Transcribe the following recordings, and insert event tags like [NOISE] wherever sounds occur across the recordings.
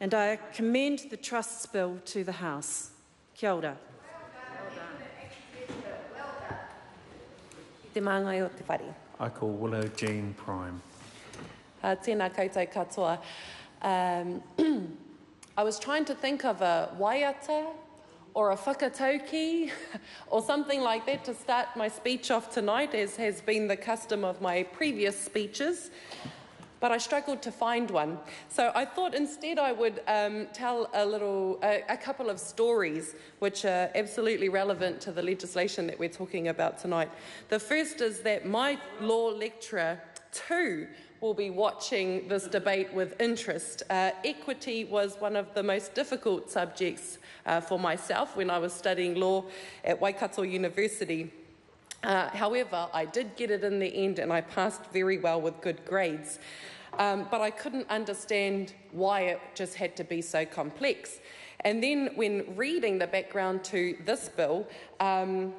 and I commend the Trusts Bill to the House. Kia ora. Te māngai o te whare. I call Willow Jean Prime. Uh, tēnā koutou katoa. Um, [CLEARS THROAT] I was trying to think of a waiata or a whakatauki [LAUGHS] or something like that to start my speech off tonight, as has been the custom of my previous speeches. But I struggled to find one. So I thought instead I would um, tell a little, a, a couple of stories which are absolutely relevant to the legislation that we're talking about tonight. The first is that my law lecturer, too, will be watching this debate with interest. Uh, equity was one of the most difficult subjects uh, for myself when I was studying law at Waikato University. Uh, however, I did get it in the end and I passed very well with good grades. Um, but I couldn't understand why it just had to be so complex. And then, when reading the background to this bill, um,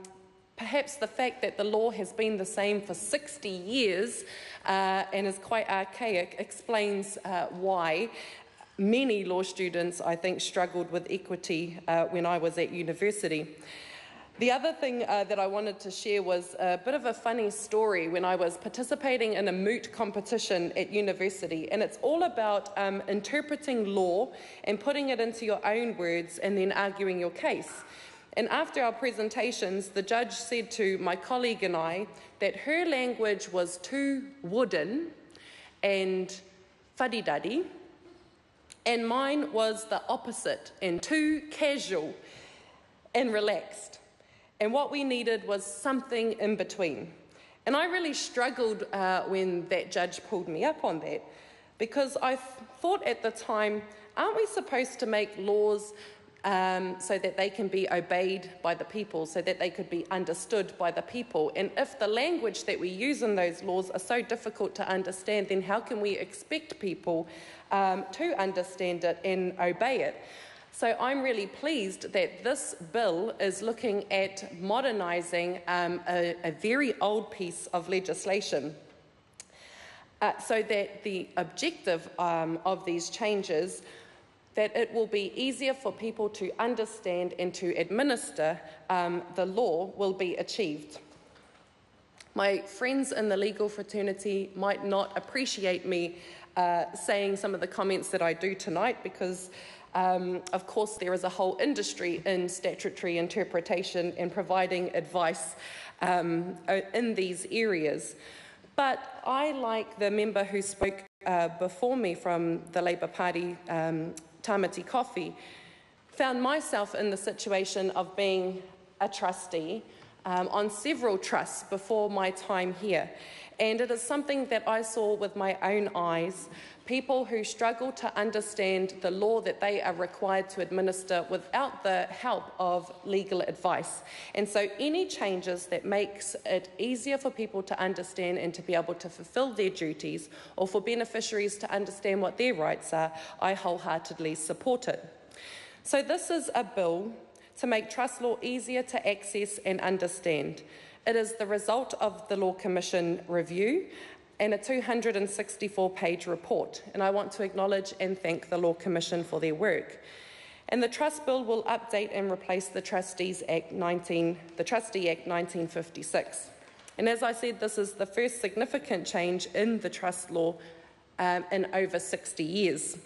perhaps the fact that the law has been the same for 60 years uh, and is quite archaic explains uh, why. Many law students, I think, struggled with equity uh, when I was at university. The other thing uh, that I wanted to share was a bit of a funny story when I was participating in a moot competition at university, and it's all about um, interpreting law and putting it into your own words and then arguing your case. And after our presentations, the judge said to my colleague and I that her language was too wooden and fuddy-duddy, and mine was the opposite and too casual and relaxed. And what we needed was something in between. And I really struggled uh, when that judge pulled me up on that because I th- thought at the time, aren't we supposed to make laws um, so that they can be obeyed by the people, so that they could be understood by the people? And if the language that we use in those laws are so difficult to understand, then how can we expect people um, to understand it and obey it? So I'm really pleased that this bill is looking at modernising um, a, a, very old piece of legislation. Uh, so that the objective um, of these changes that it will be easier for people to understand and to administer um, the law will be achieved. My friends in the legal fraternity might not appreciate me uh, saying some of the comments that I do tonight because um, of course, there is a whole industry in statutory interpretation and providing advice um, in these areas. But I, like the member who spoke uh, before me from the Labour Party, um, Tamati Coffey, found myself in the situation of being a trustee um, on several trusts before my time here. And it is something that I saw with my own eyes people who struggle to understand the law that they are required to administer without the help of legal advice. And so any changes that makes it easier for people to understand and to be able to fulfill their duties or for beneficiaries to understand what their rights are, I wholeheartedly support it. So this is a bill to make trust law easier to access and understand. It is the result of the Law Commission review and a 264 page report, and I want to acknowledge and thank the Law Commission for their work. And the Trust Bill will update and replace the Trustees Act 19, the Trustee Act 1956. And as I said, this is the first significant change in the trust law um, in over 60 years.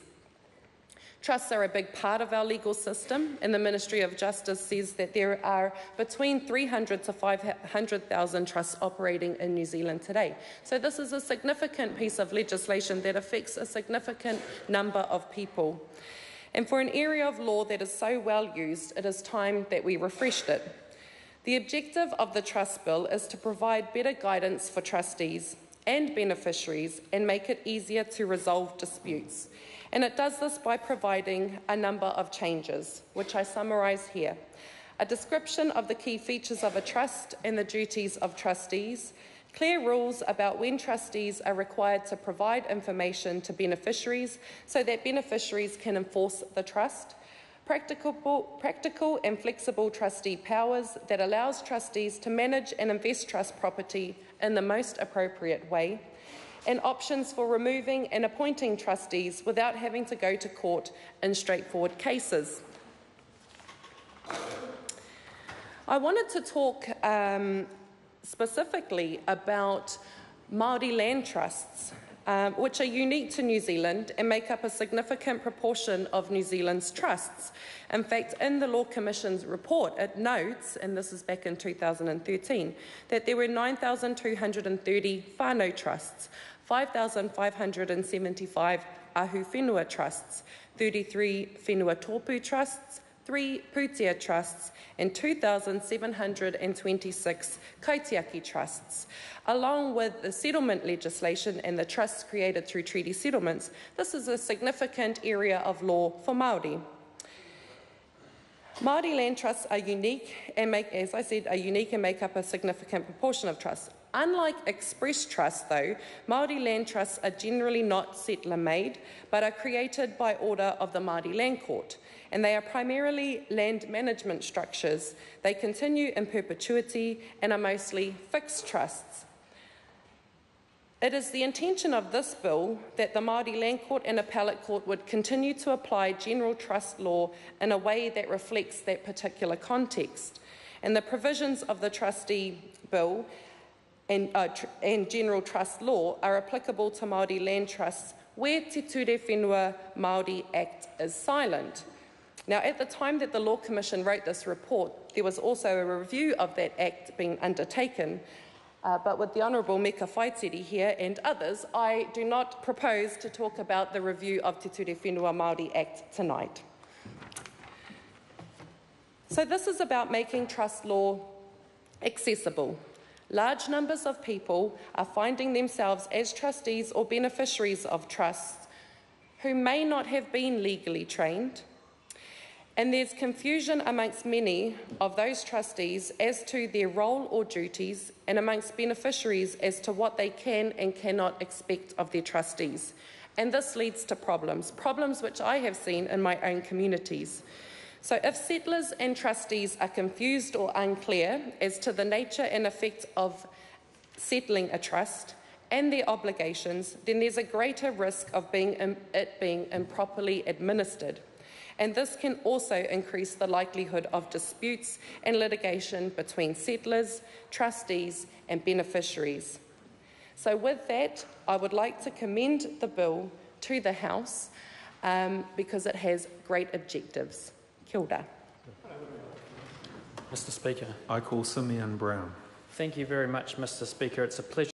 Trusts are a big part of our legal system, and the Ministry of Justice says that there are between 300 to 500,000 trusts operating in New Zealand today. So, this is a significant piece of legislation that affects a significant number of people. And for an area of law that is so well used, it is time that we refreshed it. The objective of the Trust Bill is to provide better guidance for trustees and beneficiaries and make it easier to resolve disputes. And it does this by providing a number of changes, which I summarise here. A description of the key features of a trust and the duties of trustees, clear rules about when trustees are required to provide information to beneficiaries so that beneficiaries can enforce the trust, practical, practical and flexible trustee powers that allows trustees to manage and invest trust property in the most appropriate way, and options for removing and appointing trustees without having to go to court in straightforward cases. I wanted to talk um, specifically about Māori land trusts, um, which are unique to New Zealand and make up a significant proportion of New Zealand's trusts. In fact, in the Law Commission's report, it notes, and this is back in 2013, that there were 9,230 whānau trusts, 5,575 ahu whenua trusts, 33 whenua tōpū trusts, three Pūtea trusts, and 2,726 Kaitiaki trusts. Along with the settlement legislation and the trusts created through treaty settlements, this is a significant area of law for Māori. Māori land trusts are unique and make, as I said, are unique and make up a significant proportion of trusts. Unlike express trusts, though, Māori land trusts are generally not settlor made, but are created by order of the Māori Land Court, and they are primarily land management structures. They continue in perpetuity and are mostly fixed trusts. It is the intention of this bill that the Māori Land Court and Appellate Court would continue to apply general trust law in a way that reflects that particular context. And the provisions of the trustee bill and, uh, tr- and general trust law are applicable to Māori land trusts where Te Ture Whenua Māori Act is silent. Now, at the time that the Law Commission wrote this report, there was also a review of that act being undertaken. Uh, but with the Honourable Meka Whaitiri here and others, I do not propose to talk about the review of Te Ture Whenua Māori Act tonight. So, this is about making trust law accessible. Large numbers of people are finding themselves as trustees or beneficiaries of trusts who may not have been legally trained. And there's confusion amongst many of those trustees as to their role or duties, and amongst beneficiaries as to what they can and cannot expect of their trustees. And this leads to problems, problems which I have seen in my own communities. So, if settlors and trustees are confused or unclear as to the nature and effect of settling a trust and their obligations, then there's a greater risk of being, it being improperly administered. And this can also increase the likelihood of disputes and litigation between settlors, trustees, and beneficiaries. So, with that, I would like to commend the bill to the House um, because it has great objectives. Kia ora. Mr Speaker. I call Simeon Brown. Thank you very much, Mr Speaker. It's a pleasure